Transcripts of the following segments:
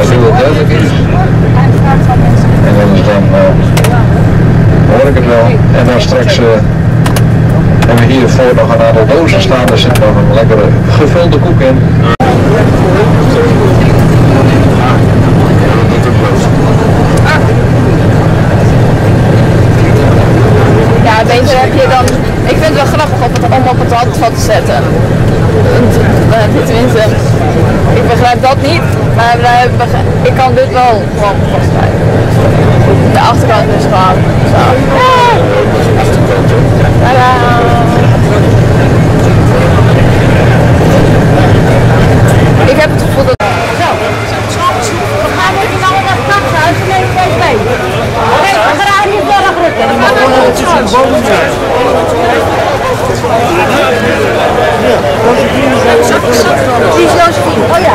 de nieuwe duidelijk is. En dan, dan hoor ik het wel. En dan straks hebben we hiervoor nog een aantal dozen staan. Daar zit nog een lekkere gevulde koek in. Heb dan. Ik vind het wel grappig het, om op het handvat te zetten. Uh, tenminste, ik begrijp dat niet, maar uh, ik kan dit wel gewoon. De achterkant is gewoon zo. Tadaa! Ik heb het gevoel dat. Zo, we gaan even naar het katshuis en nemen deze mee. Oké, we gaan niet doorrukken. We gaan naar het katshuis. Die is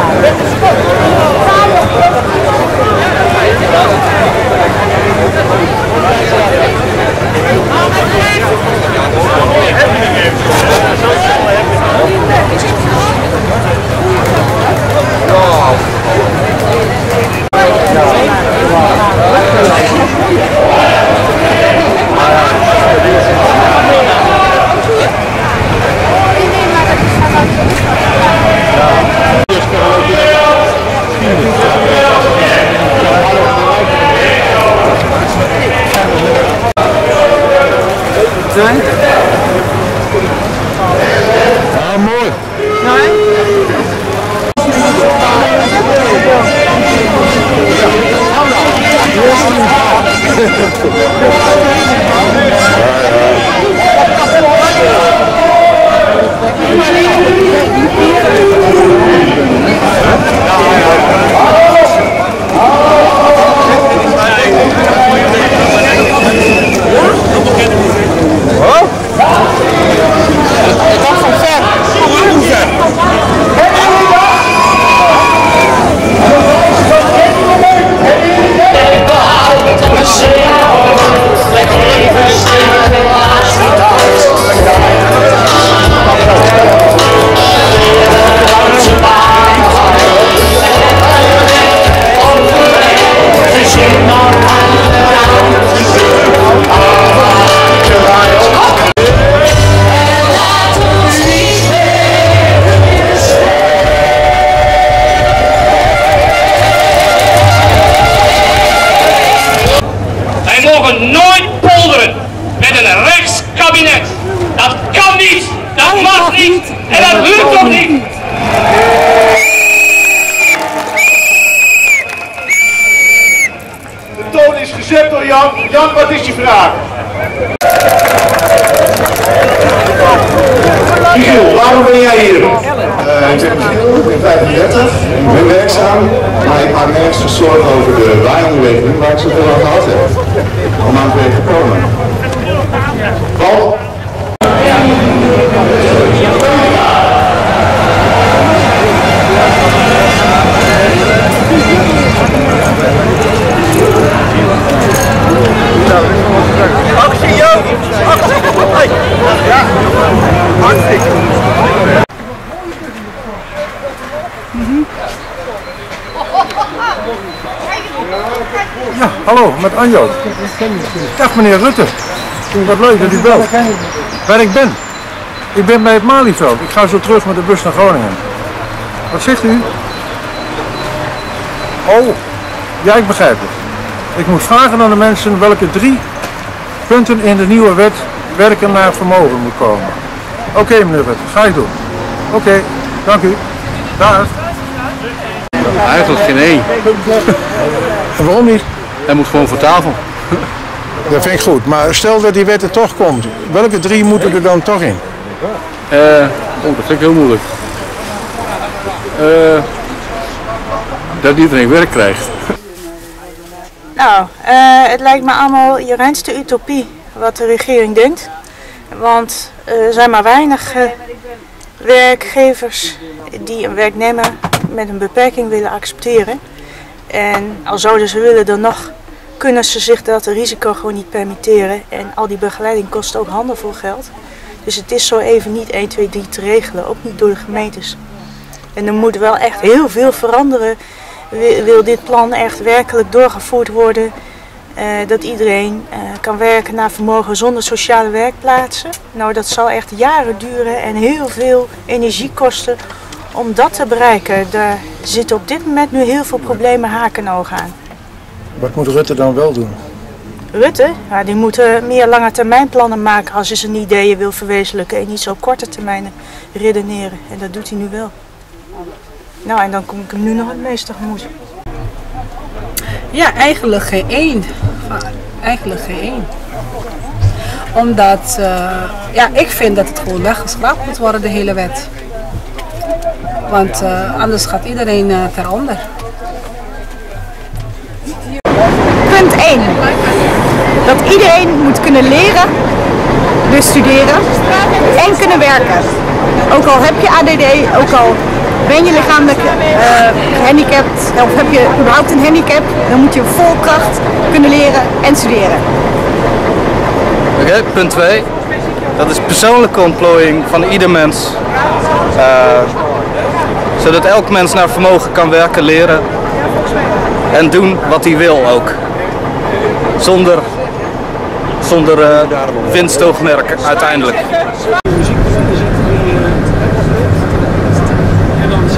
Josephine. Oh ja, dat is rechtskabinet. Dat kan niet, dat mag niet en dat lukt ook niet. De toon is gezet door Jan. Jan, wat is je vraag? Michiel, waarom ben jij hier? Eh, ik ben Michiel, ik ben 35, ik ben werkzaam, maar ik maak me ernstig zorgen over de waaionregeling waar ik zoveel aan gehad heb. Om aan te weten hallo, met Anjo. Dag meneer Rutte. Wat leuk dat u belt. Waar ik ben? Ik ben bij het Malieveld. Ik ga zo terug met de bus naar Groningen. Wat zegt u? Oh, ja ik begrijp het. Ik moet vragen aan de mensen welke drie punten in de nieuwe wet werken naar vermogen moet komen. Oké meneer Rutte, ga ik doen. Oké, dank u. Dag. Eigenlijk geen één. En waarom niet? Hij moet gewoon voor tafel. Dat vind ik goed. Maar stel dat die wet er toch komt, welke drie moeten er dan toch in? Eh, oh, dat vind ik heel moeilijk. Eh, dat iedereen werk krijgt. Nou, eh, het lijkt me allemaal je reinste utopie wat de regering denkt. Want eh, er zijn maar weinig eh, werkgevers die een werknemer met een beperking willen accepteren. En al zouden ze willen dan nog, kunnen ze zich dat risico gewoon niet permitteren. En al die begeleiding kost ook handenvol geld. Dus het is zo even niet 1, 2, 3 te regelen, ook niet door de gemeentes. En er moet wel echt heel veel veranderen. Wil, dit plan echt werkelijk doorgevoerd worden? eh, dat iedereen eh, kan werken naar vermogen zonder sociale werkplaatsen. Nou, dat zal echt jaren duren en heel veel energie kosten om dat te bereiken. Daar zitten op dit moment nu heel veel problemen haken en ogen aan. Wat moet Rutte dan wel doen? Rutte, ja, die moeten meer lange termijn plannen maken als hij zijn ideeën wil verwezenlijken en niet zo op korte termijn redeneren. En dat doet hij nu wel. Nou, en dan kom ik hem nu nog het meest tegemoet. Ja, eigenlijk geen één. Eigenlijk geen één. Omdat, eh, ja, ik vind dat het gewoon weggeschrapt moet worden, de hele wet. Want eh, anders gaat iedereen uh, ter onder. Punt 1. Dat iedereen moet kunnen leren, dus studeren en kunnen werken. Ook al heb je ADD, ook al ben je lichamelijk uh, gehandicapt of heb je überhaupt een handicap, dan moet je vol kracht kunnen leren en studeren. Oké, okay, punt 2. Dat is persoonlijke ontplooiing van ieder mens. Uh, zodat elk mens naar vermogen kan werken, leren en doen wat hij wil ook. Zonder, zonder uh, winstoogmerk uiteindelijk. En dan